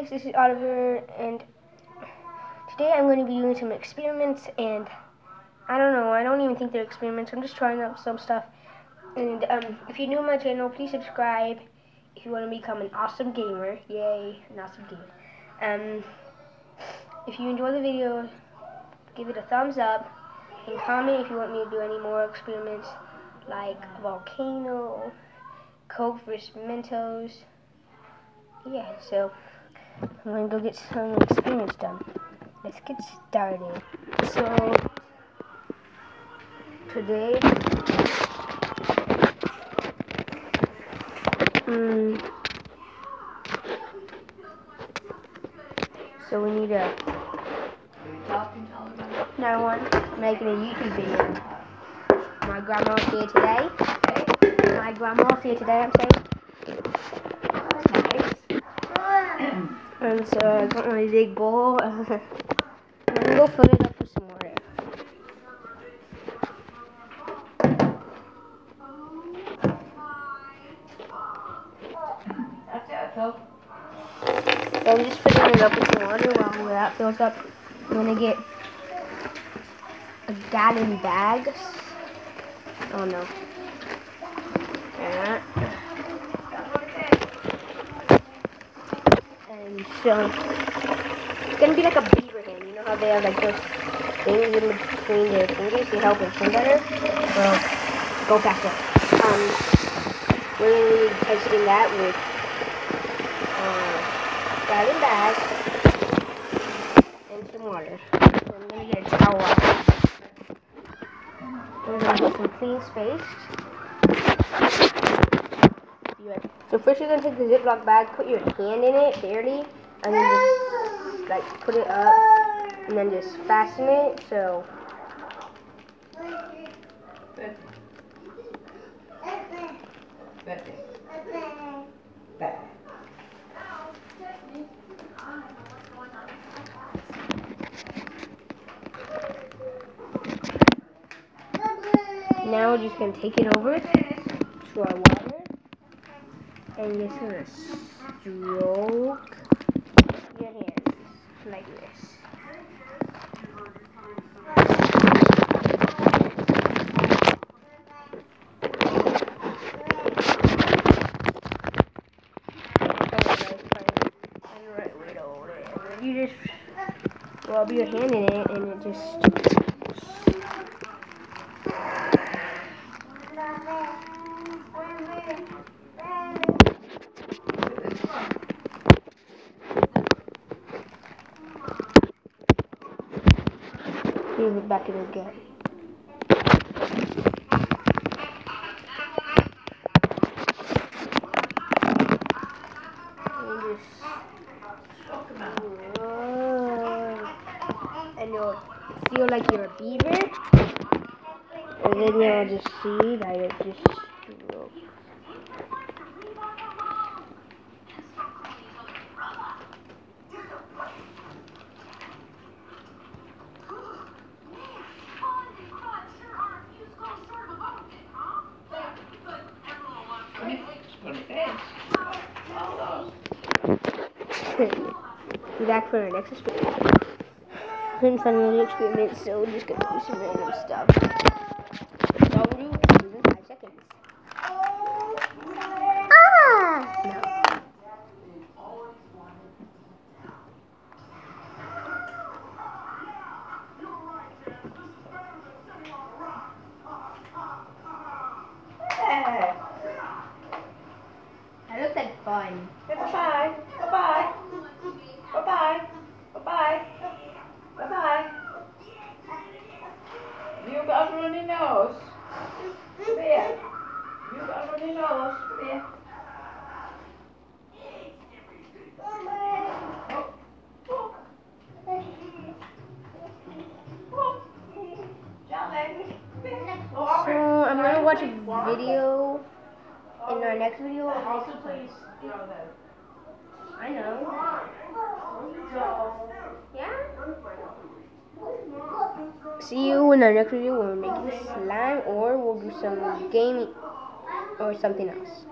guys, this is Oliver, and today I'm going to be doing some experiments, and I don't know, I don't even think they're experiments, I'm just trying out some stuff, and um, if you're new to my channel, please subscribe if you want to become an awesome gamer, yay, an awesome gamer. Um, if you enjoy the video, give it a thumbs up, and comment if you want me to do any more experiments, like volcano, Coke versus Mentos, yeah, so I'm gonna go get some experiments done. Let's get started. So today, um, so we need a another one making a YouTube video. My grandma's here today. My grandma's here today. I'm saying. And so I got my big bowl. I'm gonna go fill it up with some water. So I'm just filling it up with some water while that fills up. I'm gonna get a gallon bag. Oh no. It's gonna be like a beaver hand. You know how they have like those things in between their fingers to help them swim better? Well, go faster. Um, we're gonna be testing that with uh, gallon bag and some water. So I'm gonna get a towel out. We're gonna get some clean space. So first you're gonna take the Ziploc bag, put your hand in it barely, and then just like put it up, and then just fasten it. So now we're just gonna take it over to our water, and just gonna stroke your hands like this. You just rub your hand in it and it just Give it back in again. And just and you'll feel like you're a beaver. And then you'll just see that it just stroke. Be back for our next experiment. Couldn't find another experiment, so we're just gonna do some random stuff. That's all we do. Within five seconds. Ah! No. That looks like fun. Bye-bye. Bye-bye. Bye-bye. Bye-bye. Bye-bye. You got a runny nose. Come here. You got a runny nose. Come here. Oh. Oh. So I'm gonna watch a video in our next video. Also, please, you know that. I know. Yeah. See you in our next video when we're making slime or we'll do some gaming or something else.